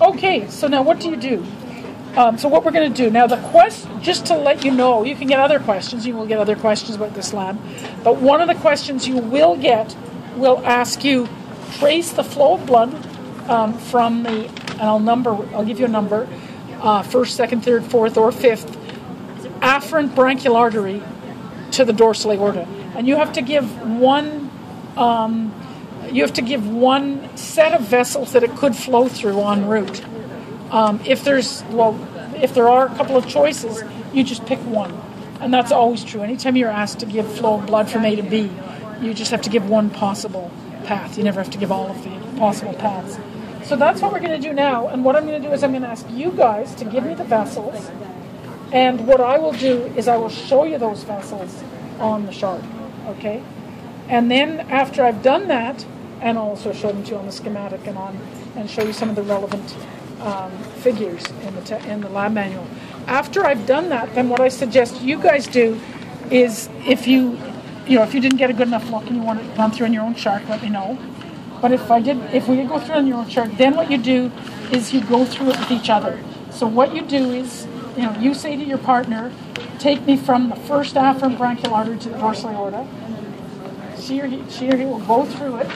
Okay, so now what do you do? Um, so what we're going to do now, the quest, just to let you know, you can get other questions. You will get other questions about this lab, but one of the questions you will get will ask you trace the flow of blood um, from the, and I'll number, I'll give you a number, uh, first, second, third, fourth, or fifth, afferent branchial artery to the dorsal aorta, and you have to give one. Um, you have to give one set of vessels that it could flow through en route. Um, if there's well, if there are a couple of choices, you just pick one, and that's always true. Anytime you're asked to give flow of blood from A to B, you just have to give one possible path. You never have to give all of the possible paths. So that's what we're going to do now. And what I'm going to do is I'm going to ask you guys to give me the vessels, and what I will do is I will show you those vessels on the chart. Okay, and then after I've done that, and also show them to you on the schematic and on and show you some of the relevant um, figures in the te- in the lab manual. After I've done that, then what I suggest you guys do is if you you know if you didn't get a good enough look and you want to run through on your own chart, let me know. But if I did, if we did go through on your own chart, then what you do is you go through it with each other. So what you do is, you know, you say to your partner, take me from the first afferent branchial artery to the dorsal aorta. She or he, she or he will go through it,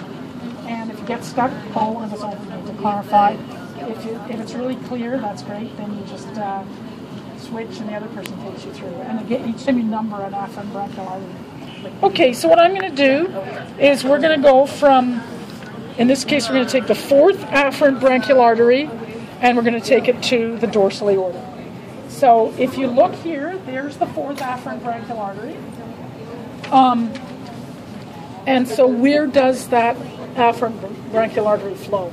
get stuck, one of us over to clarify. If, you, if it's really clear, that's great. Then you just uh, switch, and the other person takes you through. And again, each time you number an branchial artery. Okay, so what I'm going to do is we're going to go from, in this case, we're going to take the fourth afferent branchial artery, and we're going to take it to the dorsal aorta. So if you look here, there's the fourth afferent branchial artery. Um, and so where does that afferent branchial artery flow?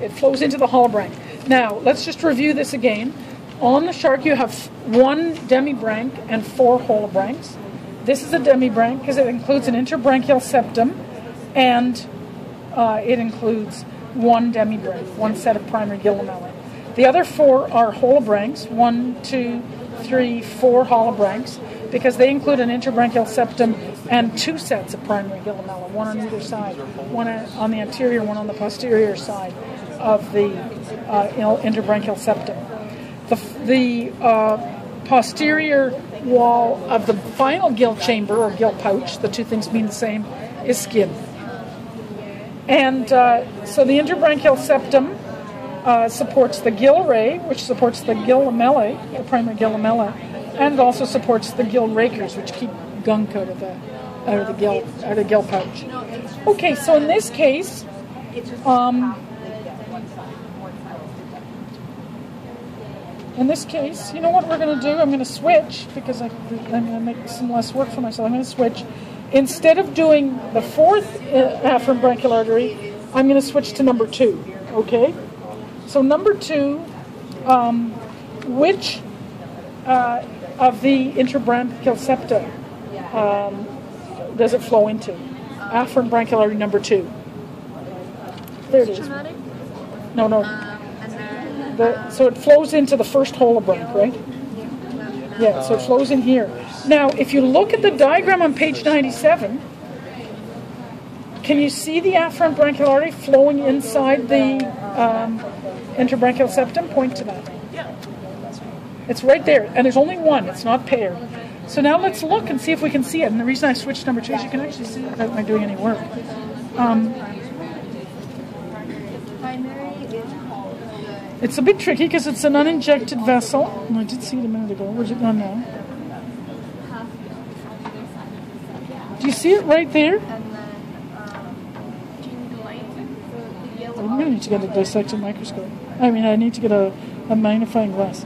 It flows into the holobranch. Now, let's just review this again. On the shark, you have one demibranch and four holobranchs. This is a demibranch because it includes an interbranchial septum and uh, it includes one demibranch, one set of primary gill lamellae. The other four are holobranchs, one, two, three, four holobranchs, because they include an interbranchial septum and two sets of primary gill lamellae, one on either side, one on the anterior, one on the posterior side of the uh, interbranchial septum. The, the uh, posterior wall of the final gill chamber or gill pouch, the two things mean the same, is skin. And uh, so the interbranchial septum uh, supports the gill ray, which supports the gill lamellae, the primary gill lamellae, and also supports the gill rakers, which keep gunk out of the out of the gill out of the gill pouch. Okay, so in this case, um, in this case, you know what we're going to do? I'm going to switch because I, I'm going to make some less work for myself. I'm going to switch. Instead of doing the fourth uh, afferent branchial artery, I'm going to switch to number two. Okay? So number two, um, which uh, of the interbranchial septa um, does it flow into? Afferent branchial artery number two. There it is. No, no. The, so it flows into the first holobranch, right? Yeah, so it flows in here. Now, if you look at the diagram on page 97, can you see the afferent branchial artery flowing inside the um, interbranchial septum? Point to that. It's right there, and there's only one. It's not paired. So now let's look and see if we can see it. And the reason I switched number two is you can actually see it without my doing any work. Um, it's a bit tricky because it's an uninjected vessel. I did see it a minute ago. Where's it gone now? Do you see it right there? I'm going to need to get a dissecting microscope. I mean, I need to get a, a magnifying glass.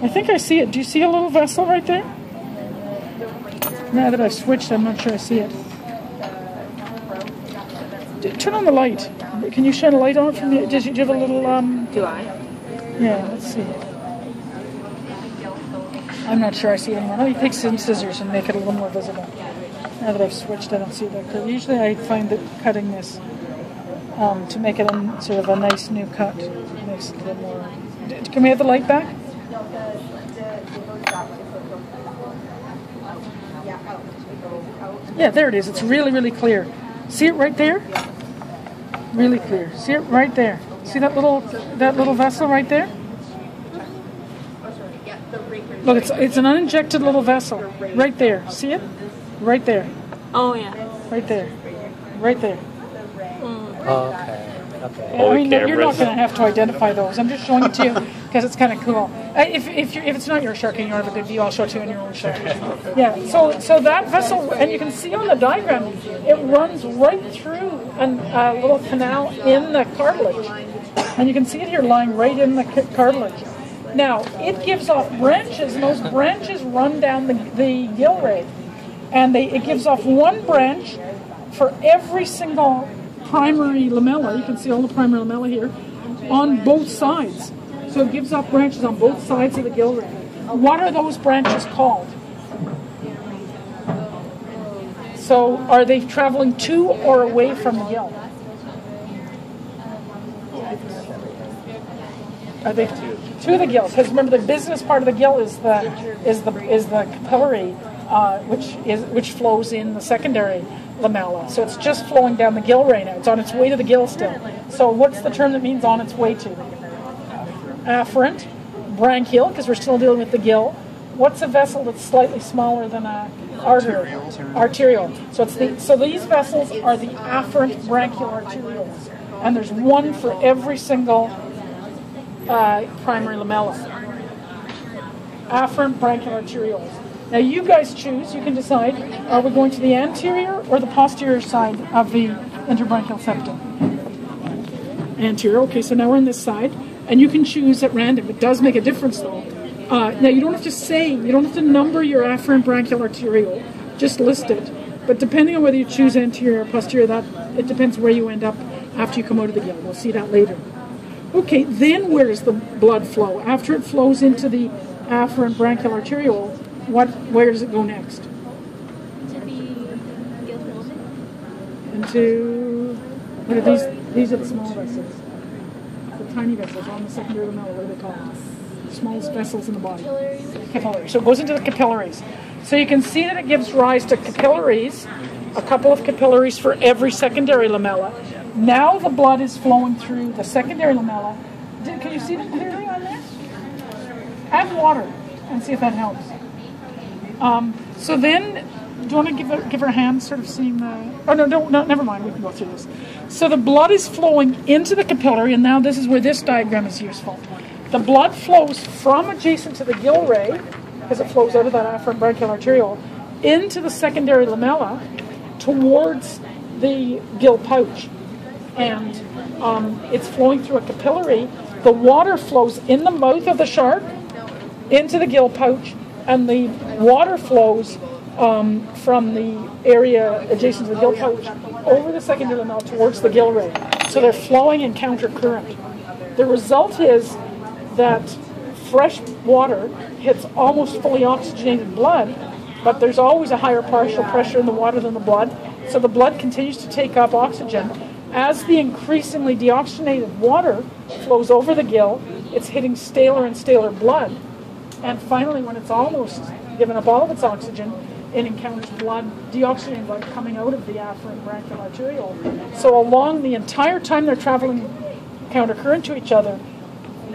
I think I see it. Do you see a little vessel right there? Now that I've switched, I'm not sure I see it. D- turn on the light. Can you shine a light on it for me? Does you, do you have a little um? Do I? Yeah, let's see. I'm not sure I see it anymore. Let me take some scissors and make it a little more visible. Now that I've switched, I don't see that clearly. Usually I find that cutting this um, to make it a, sort of a nice new cut makes it a little more. D- Can we have the light back? Yeah, there it is. It's really, really clear. See it right there? Really clear. See it right there. See that little that little vessel right there? Look, it's it's an uninjected little vessel right there. See it? Right there. Oh yeah. Right there. Right there. Oh, okay. Okay. I mean, you're not going to have to identify those. I'm just showing it to you because it's kind of cool. Uh, if, if, you're, if it's not your shark and you don't have a good view, I'll show it to you in your own shark. Yeah, so, so that vessel, and you can see on the diagram, it runs right through a uh, little canal in the cartilage. And you can see it here lying right in the cartilage. Now, it gives off branches, and those branches run down the, the gill ray. And they, it gives off one branch for every single primary lamella. You can see all the primary lamella here on both sides. So it gives off branches on both sides of the gill ray. What are those branches called? So are they traveling to or away from the gill? Are they to the gill? Because remember, the business part of the gill is the is the is the capillary, uh, which is which flows in the secondary lamella. So it's just flowing down the gill ray now. It's on its way to the gill still. So what's the term that means on its way to? Afferent, branchial, because we're still dealing with the gill. What's a vessel that's slightly smaller than a arteriole? Arteriole. So it's the so these vessels are the afferent branchial arterioles, and there's one for every single uh, primary lamella. Afferent branchial arterioles. Now you guys choose. You can decide: are we going to the anterior or the posterior side of the interbranchial septum? Anterior. Okay, so now we're on this side, and you can choose at random. It does make a difference, though. Uh, now you don't have to say, you don't have to number your afferent branchial arteriole. Just list it. But depending on whether you choose anterior or posterior, that it depends where you end up after you come out of the gill. We'll see that later. Okay, then where does the blood flow? After it flows into the afferent branchial arteriole, what? Where does it go next? To the gill. Into what are these? These are the small vessels, tiny vessels on the secondary lamella. What are they called? The smallest vessels in the body. Capillaries. So it goes into the capillaries. So you can see that it gives rise to capillaries, a couple of capillaries for every secondary lamella. Now the blood is flowing through the secondary lamella. Can you see them clearly on this? Add water and see if that helps. Um, so then, do you want to give her, give her a hand, sort of seeing the? Oh no, no, no, never mind. We can go through this. So the blood is flowing into the capillary, and now this is where this diagram is useful. The blood flows from adjacent to the gill ray, as it flows out of that afferent branchial arteriole, into the secondary lamella, towards the gill pouch, and um, it's flowing through a capillary. The water flows in the mouth of the shark into the gill pouch, and the water flows um, from the area adjacent to the gill pouch over the secondary lamella towards the gill ray. So they're flowing in counter current. The result is that fresh water hits almost fully oxygenated blood, but there's always a higher partial pressure in the water than the blood. So the blood continues to take up oxygen. As the increasingly deoxygenated water flows over the gill, it's hitting staler and staler blood. And finally, when it's almost given up all of its oxygen, it encounters blood, deoxygenated blood coming out of the afferent branchial arteriole. So along the entire time they're traveling countercurrent to each other,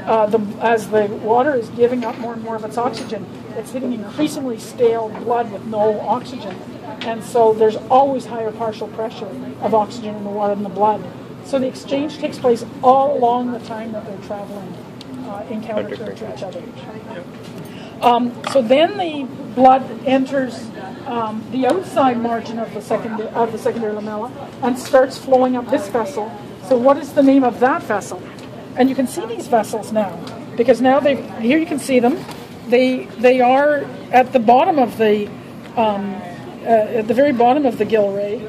uh, the, as the water is giving up more and more of its oxygen, it's hitting increasingly stale blood with no oxygen. And so there's always higher partial pressure of oxygen in the water than the blood. So the exchange takes place all along the time that they're traveling uh, in countercurrent to each other. Um, so then the blood enters um, the outside margin of the second of the secondary lamella and starts flowing up this vessel. So what is the name of that vessel? And you can see these vessels now because now they here you can see them. They they are at the bottom of the um, uh, at the very bottom of the gill ray.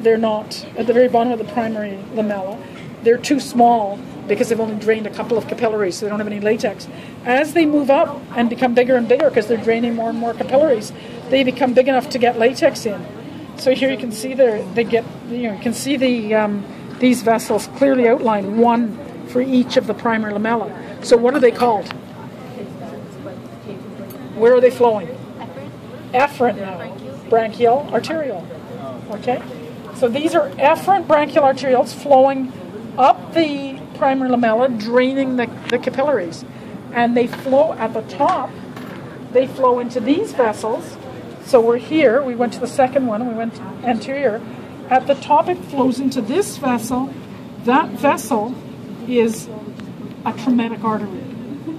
They're not at the very bottom of the primary lamella. They're too small because they've only drained a couple of capillaries, so they don't have any latex. As they move up and become bigger and bigger because they're draining more and more capillaries, they become big enough to get latex in. So here you can see there they get you know you can see the um, these vessels clearly outlined, one for each of the primary lamella. So what are they called? Where are they flowing? Efferent now. Branchial, arteriole. Okay? So these are efferent branchial arterioles flowing up the primary lamella, draining the, the capillaries. And they flow at the top, they flow into these vessels. So we're here, we went to the second one, we went anterior. At the top, it flows into this vessel. That vessel is a trematic artery.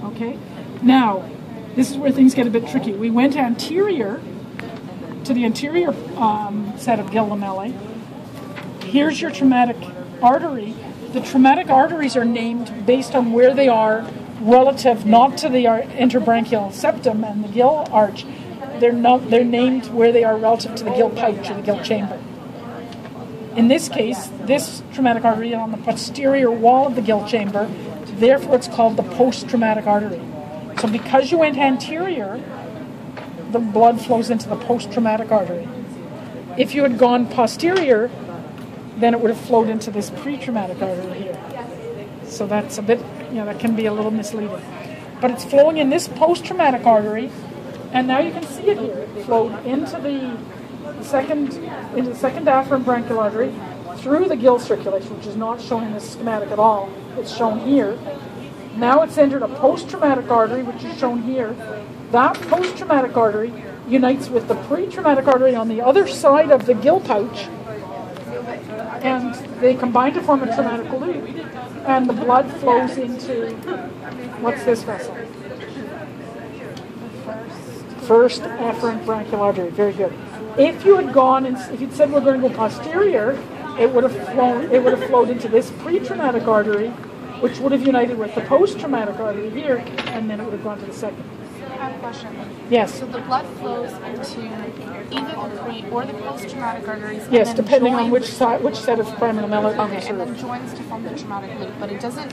Okay? Now, this is where things get a bit tricky. We went anterior to the anterior um, set of gill lamellae. Here's your trematic artery. The trematic arteries are named based on where they are relative not to the interbranchial septum and the gill arch. They're not. They're named where they are relative to the gill pouch or the gill chamber. In this case, this trematic artery is on the posterior wall of the gill chamber, therefore it's called the post-trematic artery. So because you went anterior, the blood flows into the post-trematic artery. If you had gone posterior, then it would have flowed into this pre-trematic artery here. So that's a bit, you know, that can be a little misleading. But it's flowing in this post-trematic artery, and now you can see it here. Flowed into the second, into the second afferent branchial artery, through the gill circulation, which is not shown in this schematic at all. It's shown here. Now it's entered a post-trematic artery, which is shown here. That post-trematic artery unites with the pre-trematic artery on the other side of the gill pouch, and they combine to form a trematic loop, and the blood flows into what's this vessel? First afferent branchial artery. Very good. If you had gone and if you'd said we're going to go posterior, it would have flown. It would have flowed into this pre-trematic artery, which would have united with the post-trematic artery here, and then it would have gone to the second. I have a question. Yes. So the blood flows into either the pre or the post-trematic arteries. and Yes, then depending on which side, which set of primary lamella Okay, is and then joins to form the trematic loop, but it doesn't.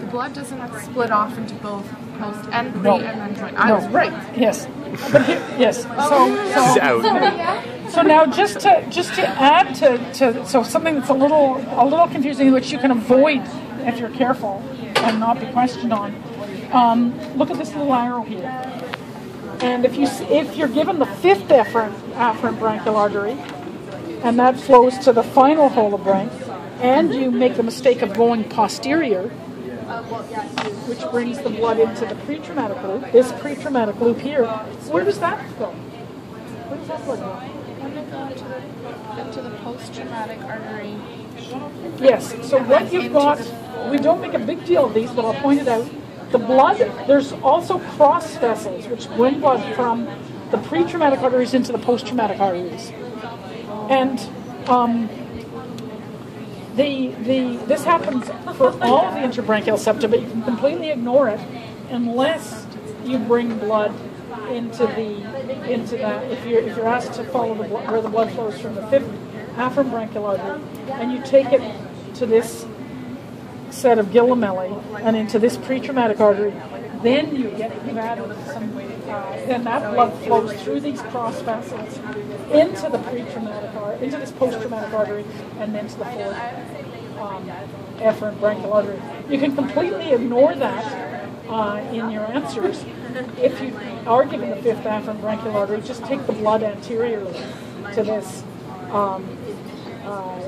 The blood doesn't split off into both post and pre, No. and then join. I No, was right. Yes, but here, yes. So, She's so, so now just to just to add to, to so something that's a little a little confusing, which you can avoid if you're careful and not be questioned on. Um, look at this little arrow here. And if you if you're given the fifth afferent, afferent branchial artery, and that flows to the final holobranch, and you make the mistake of going posterior, which brings the blood into the pre-trematic loop, this pre-trematic loop here, where does that go? Where does that blood go? Into the into the post-trematic artery, Yes, so what you've got, we don't make a big deal of these, but I'll point it out. The blood, there's also cross vessels, which bring blood from the pre-trematic arteries into the post-trematic arteries. And um, the, the, this happens for all of the interbranchial septa, but you can completely ignore it unless you bring blood into the into that. If you're if you're asked to follow the where the blood flows from the fifth afferent branchial artery, and you take it to this set of gill and into this pre-trematic artery, then you get some. Uh, then that blood flows through these cross vessels into the pre-trematic artery, into this post-trematic artery, and then to the fourth um, efferent branchial artery. You can completely ignore that uh, in your answers. If you are given the fifth afferent branchial artery, just take the blood anteriorly to this um, uh,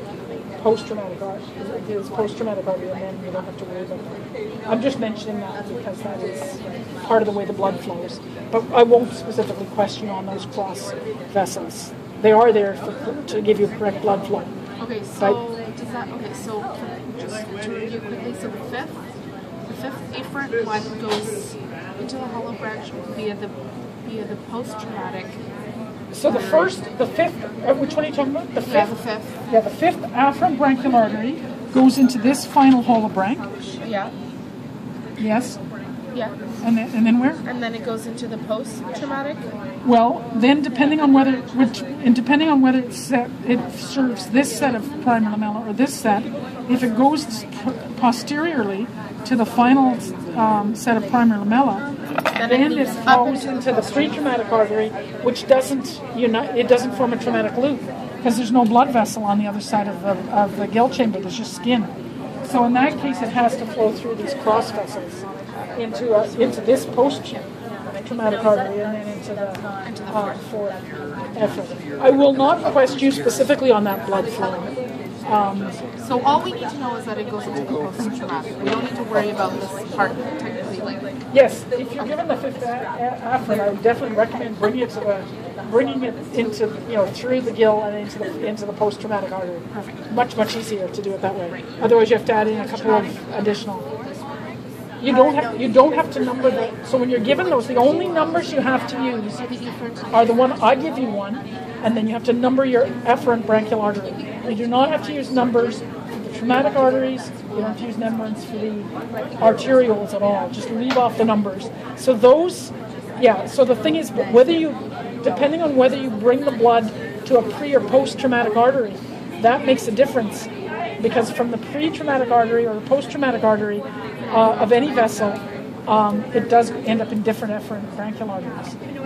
post-trematic artery, this post-trematic artery, and then you don't have to worry about that. I'm just mentioning that because that is part of the way the blood flows. But I won't specifically question on those cross vessels. They are there for, to give you correct blood flow. Okay, so does that okay? So just to review quickly, so the fifth, the fifth afferent blood goes into the holobranch via the via the post-trematic. So the first, the fifth, uh, which one are you talking about? The Yeah, the fifth. fifth. Yeah, the fifth afferent branchial artery goes into this final holobranch. Yeah, Yes. yeah, And then, and then where? and then it goes into the post-trematic. Well, then depending on whether, which, and depending on whether it's set, it serves this set of primary lamella or this set, if it goes posteriorly to the final um, set of primary lamella, Then it then it loops flows into the pre-trematic artery, which doesn't unite, it doesn't form a trematic loop because there's no blood vessel on the other side of the, of the gill chamber. There's just skin. So in that case, it has to flow through these cross vessels into a, into this post-trematic artery and then into the, uh, fourth effort. I will not question you specifically on that blood flow. So all we need to know is that it goes into the post-trematic. We don't need to worry about this part like, Yes, if you're given the fifth a- a- afferent, I would definitely recommend bringing it to the, bringing it into, you know, through the gill and into the, into the post-trematic artery. Perfect. Much, much easier to do it that way. Otherwise, you have to add in a couple of additional. You don't have, you don't have to number the, so when you're given those, the only numbers you have to use are the one, I give you one, and then you have to number your efferent branchial artery. You do not have to use numbers trematic arteries, you don't use numbers for the arterioles at all, just leave off the numbers. So those, yeah, so the thing is, whether you, depending on whether you bring the blood to a pre or post-trematic artery, that makes a difference. Because from the pre-trematic artery or the post-trematic artery uh, of any vessel, um, it does end up in different efferent branchial arteries.